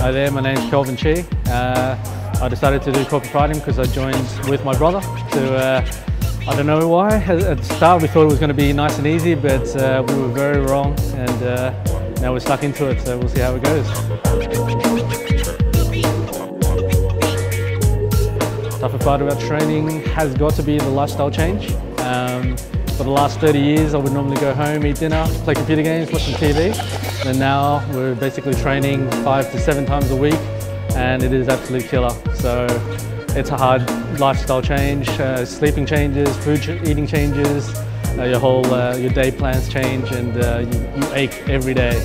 Hi there, my name's Kelvin Chee. Uh, I decided to do corporate fighting because I joined with my brother to, uh, I don't know why. At the start we thought it was going to be nice and easy, but uh, we were very wrong and uh, now we're stuck into it, so we'll see how it goes. Toughest part about training has got to be the lifestyle change. Um, for the last 30 years, I would normally go home, eat dinner, play computer games, watch some TV. And now we're basically training five to seven times a week, and it is absolute killer. So it's a hard lifestyle change, uh, sleeping changes, food ch eating changes, uh, your whole uh, your day plans change, and uh, you, you ache every day.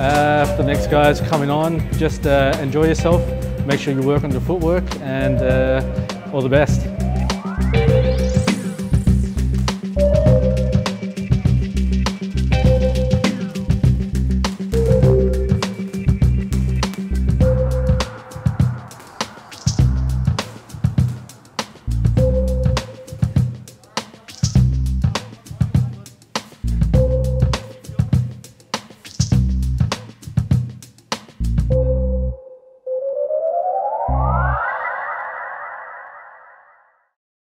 Uh, for the next guys coming on, just uh, enjoy yourself, make sure you work on your footwork and uh, all the best.